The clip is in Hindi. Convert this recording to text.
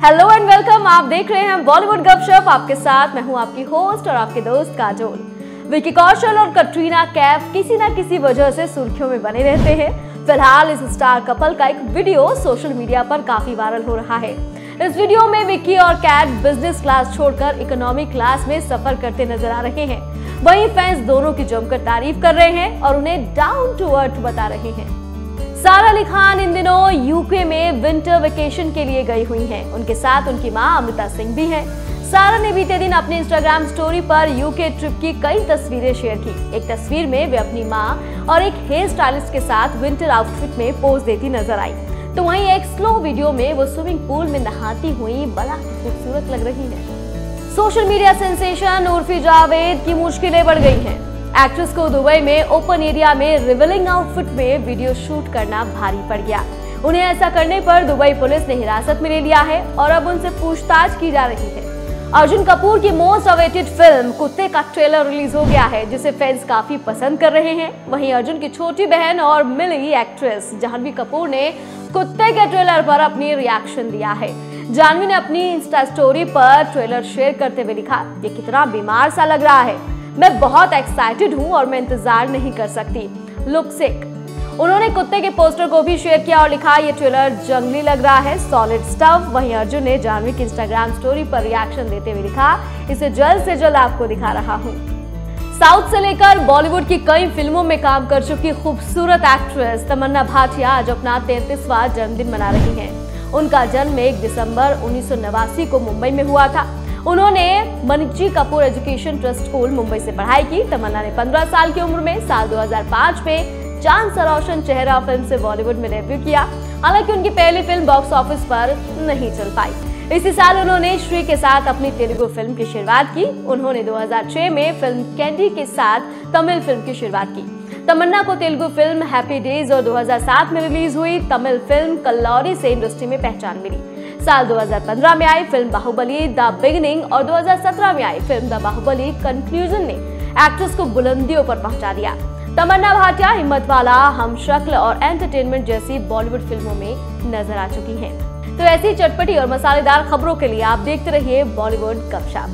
हेलो एंड वेलकम आप देख रहे हैं बॉलीवुड गपशप आपके साथ मैं हूँ आपकी होस्ट और आपके दोस्त काजोल। विकी कौशल और कटरीना कैफ किसी ना किसी वजह से सुर्खियों में बने रहते हैं। फ़िलहाल इस स्टार कपल का एक वीडियो सोशल मीडिया पर काफ़ी वायरल हो रहा है। इस वीडियो में विक्की और कैट बिज़नेस क्लास छोड़कर इकोनॉमिक क्लास में सफ़र करते नज़र आ रहे हैं। वहीं फैंस दोनों की जमकर तारीफ़ कर रहे हैं और उन्हें डाउन टू अर्थ बता रहे हैं। सारा अली खान इन दिनों यूके में विंटर वेकेशन के लिए गई हुई हैं। उनके साथ उनकी माँ अमृता सिंह भी हैं। सारा ने बीते दिन अपने इंस्टाग्राम स्टोरी पर यूके ट्रिप की कई तस्वीरें शेयर की एक तस्वीर में वे अपनी माँ और एक हेयर स्टाइलिस्ट के साथ विंटर आउटफिट में पोज देती नज़र आई तो वहीं एक स्लो वीडियो में वो स्विमिंग पूल में नहाती हुई बड़ा खूबसूरत लग रही है social media sensation Urfi Javed की मुश्किलें बढ़ गई हैं एक्ट्रेस को दुबई में ओपन एरिया में रिविलिंग आउटफिट में वीडियो शूट करना भारी पड़ गया। उन्हें ऐसा करने पर दुबई पुलिस ने हिरासत में ले लिया है और अब उनसे पूछताछ की जा रही है। अर्जुन कपूर की मोस्ट अवेटेड फ़िल्म, कुत्ते का ट्रेलर रिलीज़ हो गया है, जिसे फैंस काफ़ी पसंद कर रहे हैं। वहीं अर्जुन की छोटी बहन और मिली एक्ट्रेस जाह्नवी कपूर ने कुत्ते के ट्रेलर पर अपनी रिएक्शन दिया है। जानवी ने अपनी इंस्टा स्टोरी पर ट्रेलर शेयर करते हुए लिखा, ये कितना बीमार सा लग रहा है। मैं बहुत एक्साइटेड हूँ और मैं इंतज़ार नहीं कर सकती। लुक सिक उन्होंने कुत्ते के पोस्टर को भी शेयर किया और लिखा, ये ट्रेलर जंगली लग रहा है सॉलिड स्टफ़ वहीं अर्जुन ने जानवी की इंस्टाग्राम स्टोरी पर रिएक्शन देते हुए लिखा, इसे जल्द से जल्द आपको दिखा रहा हूँ. साउथ से लेकर बॉलीवुड की कई फ़िल्मों में काम कर चुकी खूबसूरत एक्ट्रेस तमन्ना भाटिया आज अपना तैतीसवा जन्मदिन मना रही हैं। उनका जन्म एक दिसंबर उन्नीस सौ नवासी को मुंबई में हुआ था। उन्होंने Maneckji Cooper education trust school Mumbai से पढ़ाई की। तमन्ना ने 15 साल की उम्र में साल 2005 में चाँद सरोशन, चेहरा फ़िल्म से बॉलीवुड में डेब्यू किया। हालाँकि उनकी पहली फ़िल्म बॉक्स ऑफ़िस पर नहीं चल पाई। इसी साल उन्होंने श्री के साथ अपनी तेलुगु फ़िल्म की शुरुआत की। उन्होंने 2006 में फ़िल्म कैंडी के साथ तमिल फ़िल्म की शुरुआत की। तमन्ना को तेलुगु फ़िल्म हैप्पी डेज़ और 2007 में रिलीज़ हुई। तमिल फ़िल्म कल्लौरी से इंडस्ट्री में पहचान मिली। साल 2015 में आई फ़िल्म बाहुबली, द बिगनिंग, और 2017 में आई फ़िल्म द बाहुबली कंक्लूजन ने एक्ट्रेस को बुलंदियों पर पहुँचा दिया तमन्ना भाटिया, हिम्मत वाला, हम शक्ल और एंटरटेनमेंट जैसी बॉलीवुड फ़िल्मों में नज़र आ चुकी हैं। तो ऐसी चटपटी और मसालेदार खबरों के लिए आप देखते रहिए बॉलीवुड कपशाप